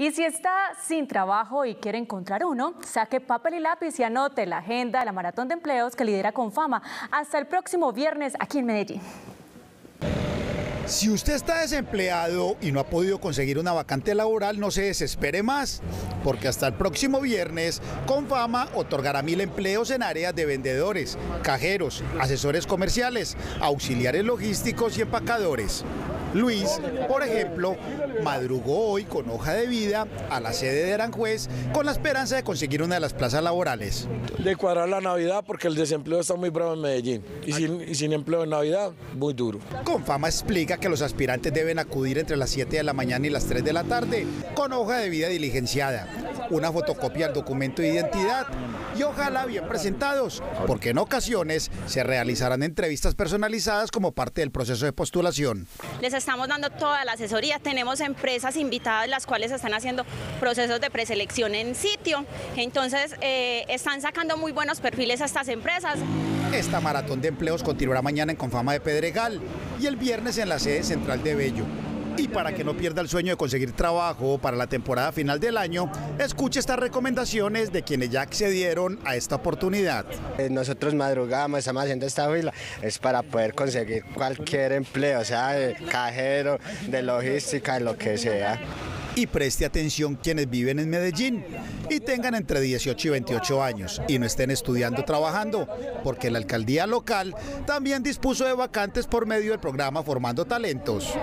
Y si está sin trabajo y quiere encontrar uno, saque papel y lápiz y anote la agenda de la Maratón de Empleos que lidera con fama hasta el próximo viernes aquí en Medellín. Si usted está desempleado y no ha podido conseguir una vacante laboral, no se desespere más, porque hasta el próximo viernes, Confama otorgará mil empleos en áreas de vendedores, cajeros, asesores comerciales, auxiliares logísticos y empacadores. Luis, por ejemplo, madrugó hoy con hoja de vida a la sede de Aranjuez con la esperanza de conseguir una de las plazas laborales. De cuadrar la Navidad porque el desempleo está muy bravo en Medellín y sin, y sin empleo en Navidad, muy duro. Confama explica que los aspirantes deben acudir entre las 7 de la mañana y las 3 de la tarde con hoja de vida diligenciada, una fotocopia del documento de identidad y ojalá bien presentados, porque en ocasiones se realizarán entrevistas personalizadas como parte del proceso de postulación. Les estamos dando toda la asesoría, tenemos empresas invitadas las cuales están haciendo procesos de preselección en sitio, entonces eh, están sacando muy buenos perfiles a estas empresas. Esta maratón de empleos continuará mañana en Confama de Pedregal y el viernes en la sede central de Bello. Y para que no pierda el sueño de conseguir trabajo para la temporada final del año, escuche estas recomendaciones de quienes ya accedieron a esta oportunidad. Eh, Nosotros madrugamos, estamos haciendo esta fila, es para poder conseguir cualquier empleo, sea de cajero, de logística, de lo que sea. Y preste atención quienes viven en Medellín y tengan entre 18 y 28 años y no estén estudiando o trabajando, porque la alcaldía local también dispuso de vacantes por medio del programa Formando Talentos.